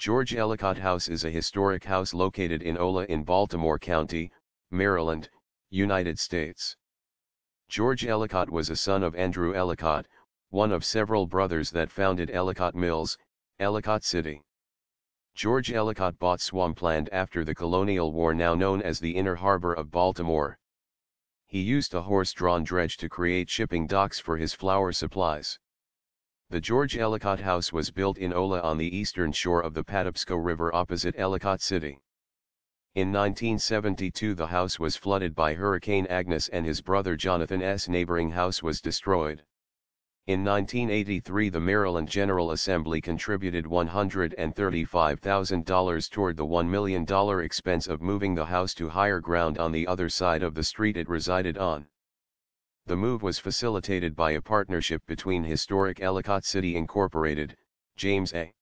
George Ellicott House is a historic house located in Oella in Baltimore County, Maryland, United States. George Ellicott was a son of Andrew Ellicott, one of several brothers that founded Ellicott Mills, Ellicott City. George Ellicott bought swampland after the Colonial War now known as the Inner Harbor of Baltimore. He used a horse-drawn dredge to create shipping docks for his flour supplies. The George Ellicott House was built in Oella on the eastern shore of the Patapsco River opposite Ellicott City. In 1972 the house was flooded by Hurricane Agnes and his brother Jonathan's neighboring house was destroyed. In 1983 the Maryland General Assembly contributed $135,000 toward the $1 million expense of moving the house to higher ground on the other side of the street it resided on. The move was facilitated by a partnership between Historic Ellicott City Incorporated, James A.